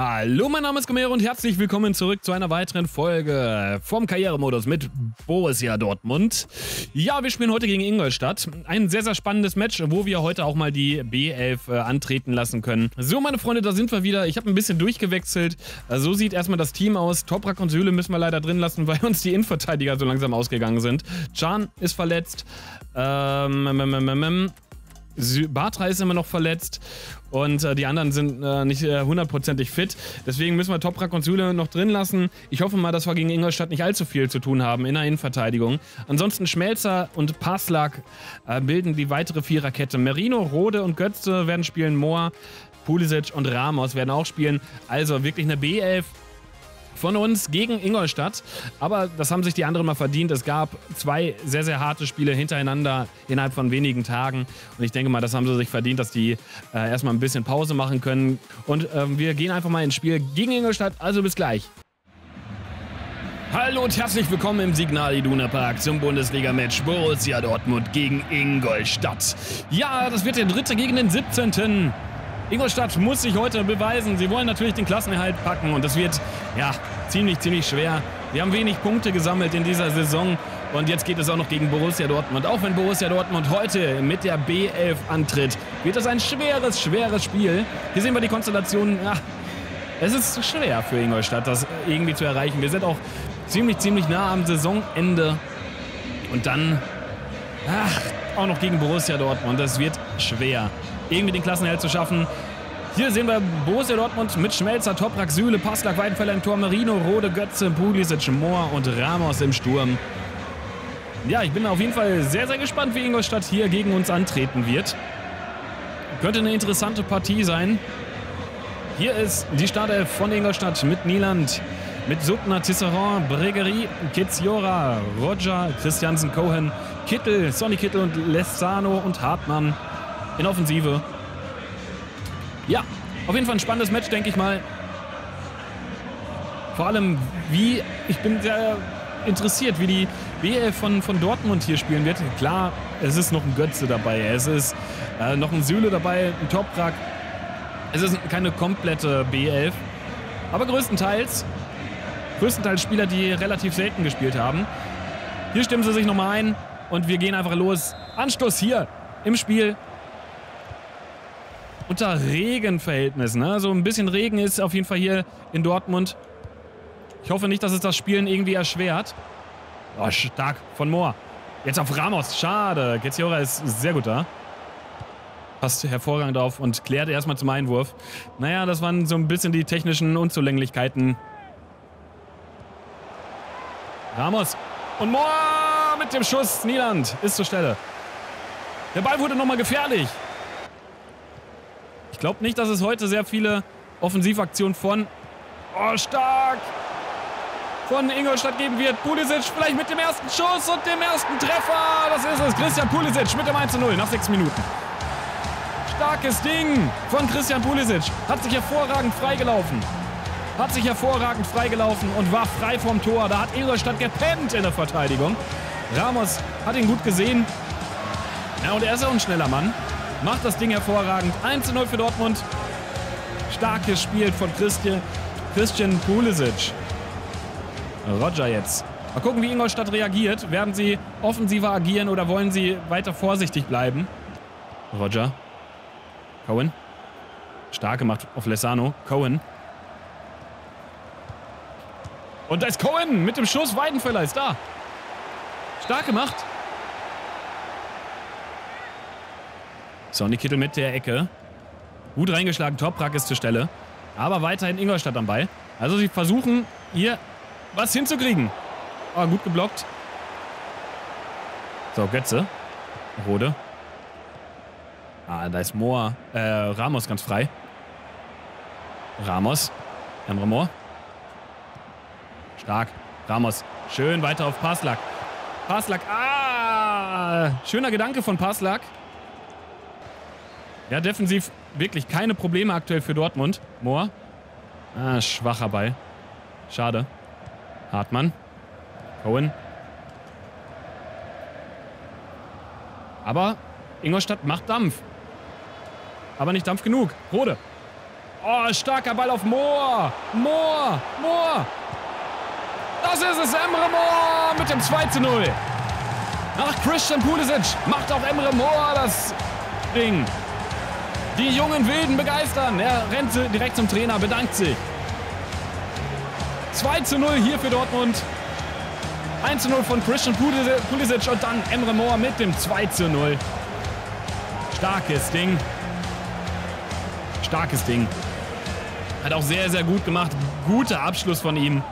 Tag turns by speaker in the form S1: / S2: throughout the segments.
S1: Hallo, mein Name ist Gomero und herzlich willkommen zurück zu einer weiteren Folge vom Karrieremodus mit Borussia Dortmund. Ja, wir spielen heute gegen Ingolstadt. Ein sehr, sehr spannendes Match, wo wir heute auch mal die B11 äh, antreten lassen können. So, meine Freunde, da sind wir wieder. Ich habe ein bisschen durchgewechselt. Äh, so sieht erstmal das Team aus. Toprak und Süle müssen wir leider drin lassen, weil uns die Innenverteidiger so langsam ausgegangen sind. Can ist verletzt. Ähm, ähm, ähm, ähm, Bartra ist immer noch verletzt und äh, die anderen sind äh, nicht äh, hundertprozentig fit. Deswegen müssen wir Toprak und Süle noch drin lassen. Ich hoffe mal, dass wir gegen Ingolstadt nicht allzu viel zu tun haben in der Innenverteidigung. Ansonsten Schmelzer und Paslak äh, bilden die weitere Viererkette. Merino, Rode und Götze werden spielen. Mohr, Pulisic und Ramos werden auch spielen. Also wirklich eine B11 von uns gegen Ingolstadt. Aber das haben sich die anderen mal verdient. Es gab zwei sehr, sehr harte Spiele hintereinander innerhalb von wenigen Tagen. Und ich denke mal, das haben sie sich verdient, dass die äh, erstmal ein bisschen Pause machen können. Und äh, wir gehen einfach mal ins Spiel gegen Ingolstadt. Also bis gleich. Hallo und herzlich willkommen im Signal Iduna Park zum Bundesliga-Match Borussia Dortmund gegen Ingolstadt. Ja, das wird der dritte gegen den 17. Ingolstadt muss sich heute beweisen. Sie wollen natürlich den Klassenerhalt packen und das wird ja ziemlich, ziemlich schwer. Wir haben wenig Punkte gesammelt in dieser Saison und jetzt geht es auch noch gegen Borussia Dortmund. Auch wenn Borussia Dortmund heute mit der B11 antritt, wird es ein schweres, schweres Spiel. Hier sehen wir die Konstellation. Ja, es ist schwer für Ingolstadt, das irgendwie zu erreichen. Wir sind auch ziemlich, ziemlich nah am Saisonende und dann ach, auch noch gegen Borussia Dortmund. Das wird schwer irgendwie den Klassenheld zu schaffen. Hier sehen wir Borussia Dortmund mit Schmelzer, Toprak, Süle, Paslak, Weidenfeller im Tor, Marino, Rode, Götze, Pulisic, Mohr und Ramos im Sturm. Ja, ich bin auf jeden Fall sehr, sehr gespannt, wie Ingolstadt hier gegen uns antreten wird. Könnte eine interessante Partie sein. Hier ist die Startelf von Ingolstadt mit Nieland, mit Suttner, Tisserand, Bregerie, Kitziora, Roger, Christiansen, Cohen, Kittel, Sonny Kittel und Lessano und Hartmann in Offensive. Ja, auf jeden Fall ein spannendes Match, denke ich mal. Vor allem, wie, ich bin sehr interessiert, wie die BL von, von Dortmund hier spielen wird. Klar, es ist noch ein Götze dabei, es ist äh, noch ein Süle dabei, ein Toprak. Es ist keine komplette B11, aber größtenteils, größtenteils Spieler, die relativ selten gespielt haben. Hier stimmen sie sich nochmal ein und wir gehen einfach los. Anstoß hier im Spiel unter Regenverhältnissen. Ne? So ein bisschen Regen ist auf jeden Fall hier in Dortmund. Ich hoffe nicht, dass es das Spielen irgendwie erschwert. Oh, stark von Mohr. Jetzt auf Ramos. Schade. Geziora ist sehr gut da. Passt hervorragend auf und klärt erstmal zum Einwurf. Naja, das waren so ein bisschen die technischen Unzulänglichkeiten. Ramos. Und Mohr mit dem Schuss. Nieland ist zur Stelle. Der Ball wurde nochmal gefährlich. Ich glaube nicht, dass es heute sehr viele Offensivaktionen von... Oh, stark! Von Ingolstadt geben wird. Pulisic vielleicht mit dem ersten Schuss und dem ersten Treffer. Das ist es. Christian Pulisic mit dem 1 0 nach 6 Minuten. Starkes Ding von Christian Pulisic. Hat sich hervorragend freigelaufen. Hat sich hervorragend freigelaufen und war frei vom Tor. Da hat Ingolstadt gepennt in der Verteidigung. Ramos hat ihn gut gesehen. Ja, und er ist ja ein schneller Mann. Macht das Ding hervorragend. 1 0 für Dortmund. Stark gespielt von Christian, Christian Pulisic. Roger jetzt. Mal gucken, wie Ingolstadt reagiert. Werden sie offensiver agieren oder wollen sie weiter vorsichtig bleiben? Roger. Cohen. Stark gemacht auf Lesano. Cohen. Und da ist Cohen mit dem Schuss. Weidenfeller ist da. Stark gemacht. Sonny Kittel mit der Ecke. Gut reingeschlagen, Toprak ist zur Stelle. Aber weiterhin Ingolstadt am Ball. Also sie versuchen hier was hinzukriegen. Oh, gut geblockt. So, Götze. Rode. Ah, da ist Mohr. Äh, Ramos ganz frei. Ramos. Emre Mohr. Stark. Ramos. Schön weiter auf Paslak. Paslak. Ah! Schöner Gedanke von Paslak. Ja, defensiv wirklich keine Probleme aktuell für Dortmund. Mohr. Ah, schwacher Ball. Schade. Hartmann. Cohen. Aber Ingolstadt macht Dampf. Aber nicht Dampf genug. Rode. Oh, starker Ball auf Mohr. Mohr. Mohr. Das ist es, Emre Mohr mit dem 2 zu 0. Nach Christian Pulisic macht auch Emre Mohr das Ding. Die jungen Wilden begeistern. Er rennt direkt zum Trainer, bedankt sich. 2 zu 0 hier für Dortmund. 1 zu 0 von Christian Pulisic und dann Emre Moore mit dem 2 zu 0. Starkes Ding. Starkes Ding. Hat auch sehr, sehr gut gemacht. Guter Abschluss von ihm.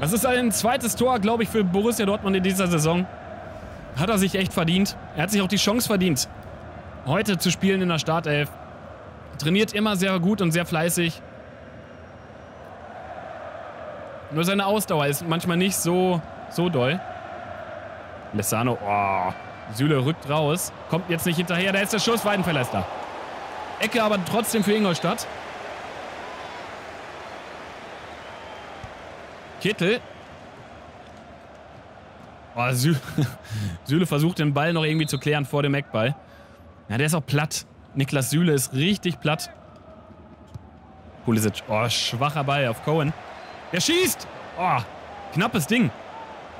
S1: Das ist ein zweites Tor, glaube ich, für Borussia Dortmund in dieser Saison. Hat er sich echt verdient. Er hat sich auch die Chance verdient, heute zu spielen in der Startelf. Trainiert immer sehr gut und sehr fleißig. Nur seine Ausdauer ist manchmal nicht so, so doll. Lessano, oh, Süle rückt raus. Kommt jetzt nicht hinterher, da ist der Schuss, Weidenfeller ist da. Ecke aber trotzdem für Ingolstadt. Kittel. Oh, Süle versucht den Ball noch irgendwie zu klären vor dem Eckball. Ja, der ist auch platt. Niklas Süle ist richtig platt. Pulisic. Oh, schwacher Ball auf Cohen. Der schießt! Oh, knappes Ding.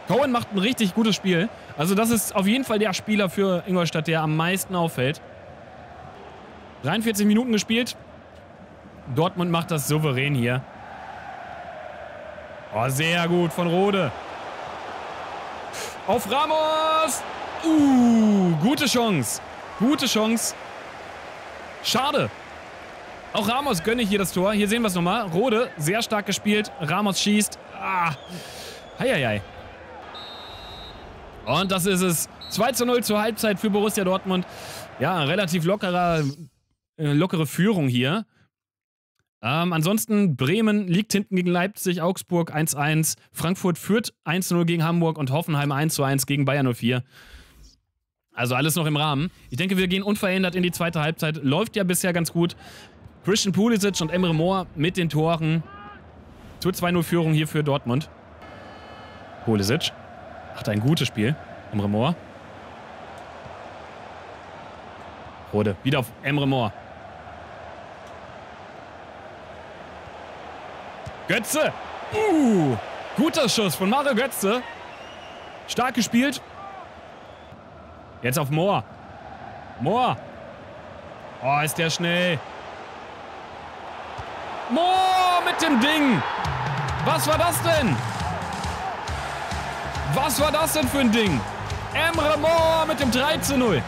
S1: Cohen macht ein richtig gutes Spiel. Also das ist auf jeden Fall der Spieler für Ingolstadt, der am meisten auffällt. 43 Minuten gespielt. Dortmund macht das souverän hier. Oh, sehr gut von Rode. Auf Ramos! Uh, gute Chance. Gute Chance. Schade. Auch Ramos gönne ich hier das Tor. Hier sehen wir es nochmal. Rode, sehr stark gespielt. Ramos schießt. Ah. Heieiei. Und das ist es. 2 zu 0 zur Halbzeit für Borussia Dortmund. Ja, relativ lockerer, äh, lockere Führung hier. Ähm, ansonsten Bremen liegt hinten gegen Leipzig, Augsburg 1-1, Frankfurt führt 1-0 gegen Hamburg und Hoffenheim 1-1 gegen Bayern 04. Also alles noch im Rahmen. Ich denke, wir gehen unverändert in die zweite Halbzeit. Läuft ja bisher ganz gut. Christian Pulisic und Emre Moore mit den Toren. Zur 2-0-Führung hier für Dortmund. Pulisic macht ein gutes Spiel. Emre Moore. Rode, wieder auf Emre Moore. Götze. Uh, guter Schuss von Mario Götze. Stark gespielt. Jetzt auf Moore. Moore. Oh, ist der schnell. Moore mit dem Ding. Was war das denn? Was war das denn für ein Ding? Emre Moore mit dem 3 zu 0.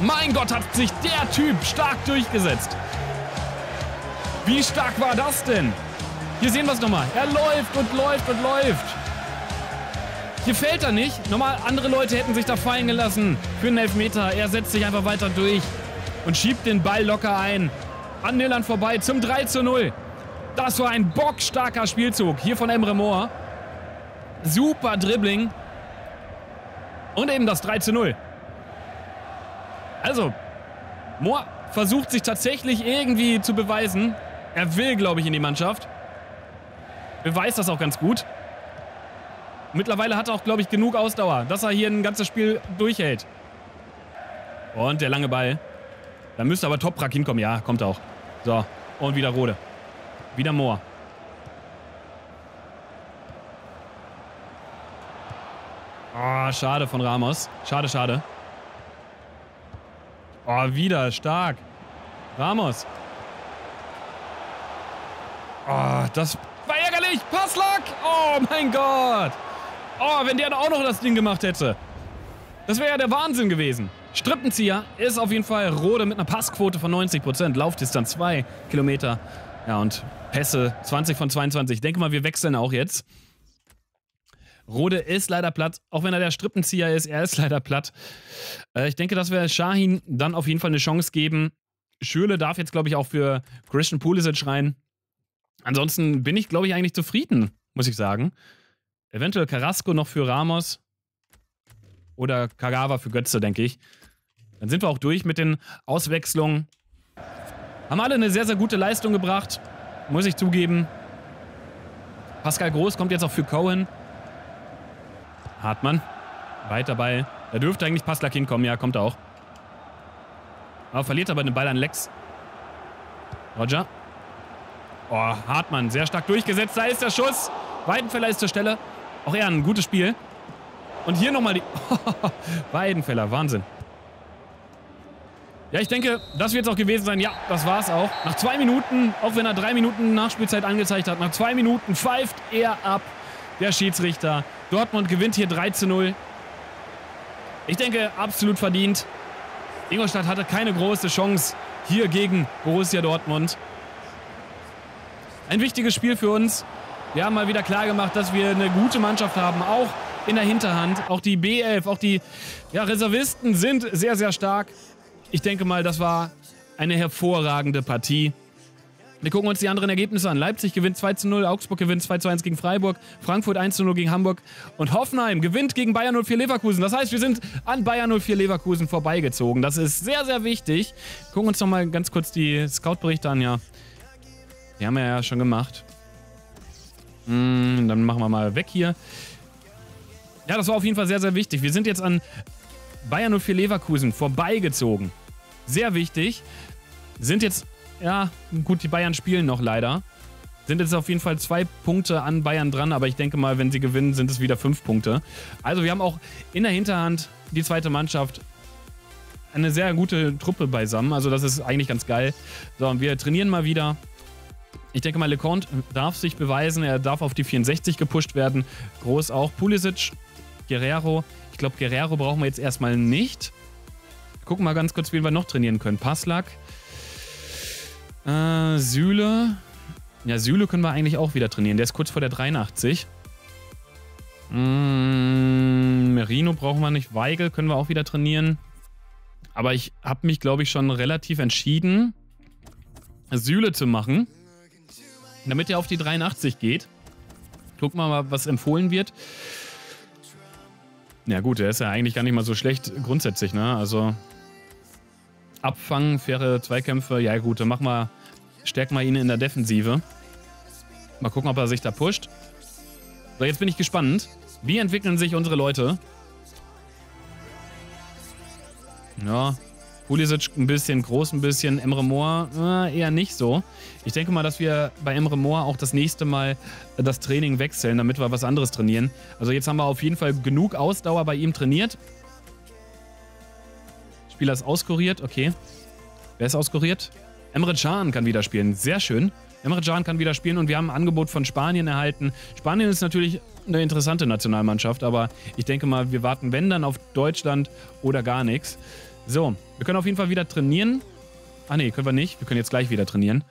S1: Mein Gott, hat sich der Typ stark durchgesetzt. Wie stark war das denn? Hier sehen wir es nochmal. Er läuft und läuft und läuft. Hier fällt er nicht. Normal, andere Leute hätten sich da fallen gelassen für einen Elfmeter. Er setzt sich einfach weiter durch und schiebt den Ball locker ein an Nilland vorbei zum 3 zu 0. Das war ein bockstarker Spielzug hier von Emre Moore. Super Dribbling. Und eben das 3 zu 0. Also, Moore versucht sich tatsächlich irgendwie zu beweisen. Er will, glaube ich, in die Mannschaft. Beweist das auch ganz gut. Mittlerweile hat er auch, glaube ich, genug Ausdauer, dass er hier ein ganzes Spiel durchhält. Und der lange Ball. Da müsste aber Toprak hinkommen. Ja, kommt auch. So, und wieder Rode. Wieder Moor. Oh, schade von Ramos. Schade, schade. Oh, wieder stark. Ramos. Oh, das war ärgerlich. Passlack. Oh, mein Gott. Oh, wenn der auch noch das Ding gemacht hätte. Das wäre ja der Wahnsinn gewesen. Strippenzieher ist auf jeden Fall Rode mit einer Passquote von 90%, Laufdistanz 2 Kilometer. Ja, und Pässe 20 von 22. Ich denke mal, wir wechseln auch jetzt. Rode ist leider platt, auch wenn er der Strippenzieher ist, er ist leider platt. Äh, ich denke, dass wir Shahin dann auf jeden Fall eine Chance geben. Schürle darf jetzt, glaube ich, auch für Christian Pulisic rein. Ansonsten bin ich, glaube ich, eigentlich zufrieden, muss ich sagen. Eventuell Carrasco noch für Ramos. Oder Kagawa für Götze, denke ich. Dann sind wir auch durch mit den Auswechslungen. Haben alle eine sehr, sehr gute Leistung gebracht. Muss ich zugeben. Pascal Groß kommt jetzt auch für Cohen. Hartmann. Weiter Ball. Da dürfte eigentlich Passlack hinkommen. Ja, kommt auch. Aber verliert aber den Ball an Lex. Roger. Oh, Hartmann, sehr stark durchgesetzt. Da ist der Schuss. Weidenfeller ist zur Stelle. Auch er ein gutes Spiel. Und hier nochmal die... Weidenfeller, Wahnsinn. Ja, ich denke, das wird es auch gewesen sein. Ja, das war es auch. Nach zwei Minuten, auch wenn er drei Minuten Nachspielzeit angezeigt hat, nach zwei Minuten pfeift er ab, der Schiedsrichter. Dortmund gewinnt hier 3 zu 0. Ich denke, absolut verdient. Ingolstadt hatte keine große Chance hier gegen Borussia Dortmund. Ein wichtiges Spiel für uns. Wir haben mal wieder klar gemacht, dass wir eine gute Mannschaft haben, auch in der Hinterhand. Auch die B11, auch die ja, Reservisten sind sehr, sehr stark. Ich denke mal, das war eine hervorragende Partie. Wir gucken uns die anderen Ergebnisse an. Leipzig gewinnt 2 zu 0, Augsburg gewinnt 2 zu 1 gegen Freiburg, Frankfurt 1 zu 0 gegen Hamburg und Hoffenheim gewinnt gegen Bayern 04 Leverkusen. Das heißt, wir sind an Bayern 04 Leverkusen vorbeigezogen. Das ist sehr, sehr wichtig. Gucken uns noch mal ganz kurz die Scout-Berichte an. Ja, die haben wir ja schon gemacht. Hm, dann machen wir mal weg hier. Ja, das war auf jeden Fall sehr, sehr wichtig. Wir sind jetzt an Bayern 04 Leverkusen vorbeigezogen sehr wichtig. Sind jetzt, ja, gut, die Bayern spielen noch leider. Sind jetzt auf jeden Fall zwei Punkte an Bayern dran, aber ich denke mal, wenn sie gewinnen, sind es wieder fünf Punkte. Also wir haben auch in der Hinterhand die zweite Mannschaft eine sehr gute Truppe beisammen. Also das ist eigentlich ganz geil. So, und wir trainieren mal wieder. Ich denke mal, LeConte darf sich beweisen. Er darf auf die 64 gepusht werden. Groß auch. Pulisic, Guerrero. Ich glaube, Guerrero brauchen wir jetzt erstmal nicht. Gucken mal ganz kurz, wen wir noch trainieren können. Passlack. Äh, Süle. Ja, Süle können wir eigentlich auch wieder trainieren. Der ist kurz vor der 83. Mm, Merino brauchen wir nicht. Weigel können wir auch wieder trainieren. Aber ich habe mich, glaube ich, schon relativ entschieden, Süle zu machen. Damit er auf die 83 geht. Gucken wir mal, was empfohlen wird. Ja gut, der ist ja eigentlich gar nicht mal so schlecht grundsätzlich, ne? Also abfangen, faire Zweikämpfe, ja gut, dann machen wir, stärken wir ihn in der Defensive. Mal gucken, ob er sich da pusht. So, jetzt bin ich gespannt. Wie entwickeln sich unsere Leute? Ja, Pulisic ein bisschen, groß ein bisschen, Emre Moore äh, eher nicht so. Ich denke mal, dass wir bei Emre Moore auch das nächste Mal das Training wechseln, damit wir was anderes trainieren. Also jetzt haben wir auf jeden Fall genug Ausdauer bei ihm trainiert. Spieler ist auskuriert, okay. Wer ist auskuriert? Emre Can kann wieder spielen. Sehr schön. Emre Can kann wieder spielen und wir haben ein Angebot von Spanien erhalten. Spanien ist natürlich eine interessante Nationalmannschaft, aber ich denke mal, wir warten, wenn dann, auf Deutschland oder gar nichts. So, wir können auf jeden Fall wieder trainieren. Ah ne, können wir nicht. Wir können jetzt gleich wieder trainieren.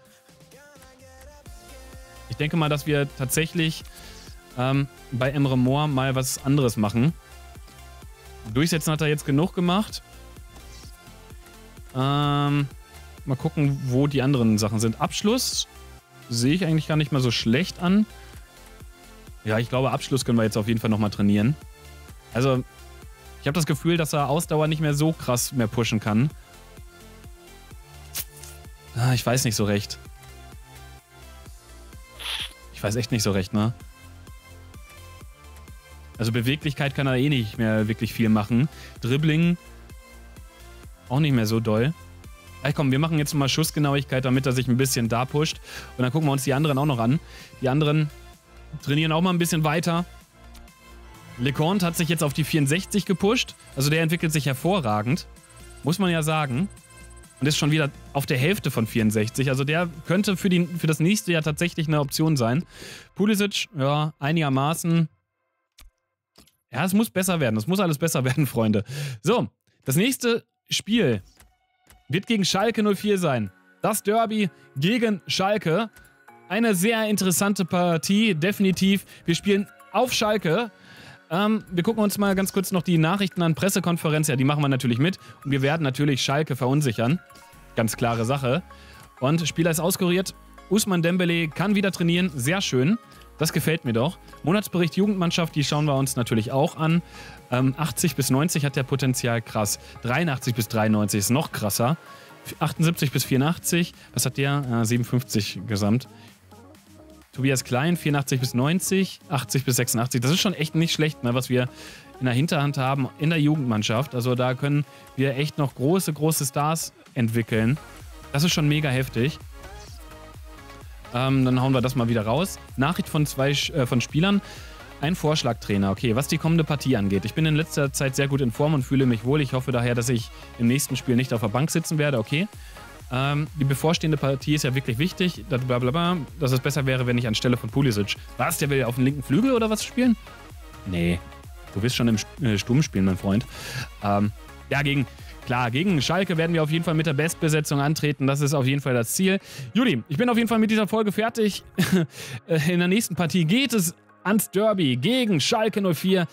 S1: Ich denke mal, dass wir tatsächlich ähm, bei Emre Moore mal was anderes machen. Durchsetzen hat er jetzt genug gemacht. Ähm, mal gucken, wo die anderen Sachen sind. Abschluss sehe ich eigentlich gar nicht mal so schlecht an. Ja, ich glaube, Abschluss können wir jetzt auf jeden Fall nochmal trainieren. Also, ich habe das Gefühl, dass er Ausdauer nicht mehr so krass mehr pushen kann. Ah, ich weiß nicht so recht. Ich weiß echt nicht so recht, ne? Also Beweglichkeit kann er eh nicht mehr wirklich viel machen. Dribbling auch nicht mehr so doll. Ach komm, wir machen jetzt mal Schussgenauigkeit, damit er sich ein bisschen da pusht. Und dann gucken wir uns die anderen auch noch an. Die anderen trainieren auch mal ein bisschen weiter. LeConte hat sich jetzt auf die 64 gepusht. Also der entwickelt sich hervorragend. Muss man ja sagen. Und ist schon wieder auf der Hälfte von 64. Also der könnte für, die, für das nächste Jahr tatsächlich eine Option sein. Pulisic, ja, einigermaßen. Ja, es muss besser werden. Es muss alles besser werden, Freunde. So, das nächste Spiel wird gegen Schalke 04 sein. Das Derby gegen Schalke. Eine sehr interessante Partie, definitiv. Wir spielen auf Schalke. Ähm, wir gucken uns mal ganz kurz noch die Nachrichten an. Pressekonferenz, ja, die machen wir natürlich mit. Und wir werden natürlich Schalke verunsichern. Ganz klare Sache. Und Spieler ist auskuriert. Usman Dembele kann wieder trainieren. Sehr schön. Das gefällt mir doch. Monatsbericht Jugendmannschaft, die schauen wir uns natürlich auch an. Ähm, 80 bis 90 hat der Potenzial krass. 83 bis 93 ist noch krasser. 78 bis 84, was hat der? Äh, 57 gesamt. Tobias Klein, 84 bis 90, 80 bis 86. Das ist schon echt nicht schlecht, ne, was wir in der Hinterhand haben in der Jugendmannschaft. Also da können wir echt noch große, große Stars entwickeln. Das ist schon mega heftig. Ähm, dann hauen wir das mal wieder raus. Nachricht von zwei äh, von Spielern. Ein Vorschlagtrainer, okay, was die kommende Partie angeht. Ich bin in letzter Zeit sehr gut in Form und fühle mich wohl. Ich hoffe daher, dass ich im nächsten Spiel nicht auf der Bank sitzen werde, okay. Ähm, die bevorstehende Partie ist ja wirklich wichtig, blablabla, dass es besser wäre, wenn ich anstelle von Pulisic. Was, der will auf den linken Flügel oder was spielen? Nee, du wirst schon im äh, Sturm spielen, mein Freund. Ähm, ja, gegen, klar, gegen Schalke werden wir auf jeden Fall mit der Bestbesetzung antreten. Das ist auf jeden Fall das Ziel. Juli, ich bin auf jeden Fall mit dieser Folge fertig. In der nächsten Partie geht es ans Derby gegen Schalke 04.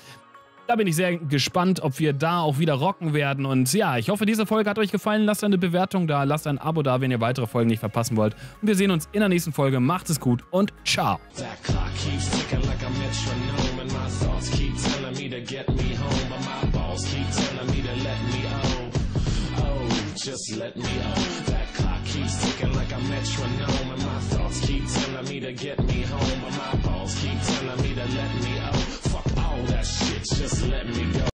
S1: Da bin ich sehr gespannt, ob wir da auch wieder rocken werden. Und ja, ich hoffe, diese Folge hat euch gefallen. Lasst eine Bewertung da, lasst ein Abo da, wenn ihr weitere Folgen nicht verpassen wollt. Und wir sehen uns in der nächsten Folge. Macht es gut und ciao. Just let me out. That clock keeps ticking like a metronome, and my thoughts keep telling me to get me home, but my balls keep telling all that shit, just let me go.